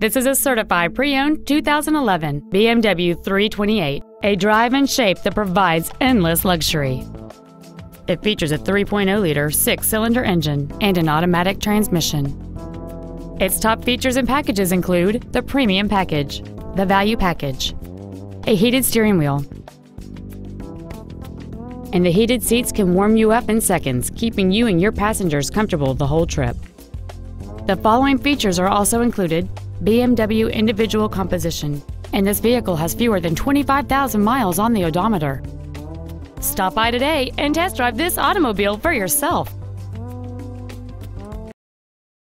This is a certified pre-owned 2011 BMW 328, a drive and shape that provides endless luxury. It features a 3.0-liter six-cylinder engine and an automatic transmission. Its top features and packages include the Premium Package, the Value Package, a heated steering wheel, and the heated seats can warm you up in seconds, keeping you and your passengers comfortable the whole trip. The following features are also included BMW individual composition, and this vehicle has fewer than 25,000 miles on the odometer. Stop by today and test drive this automobile for yourself.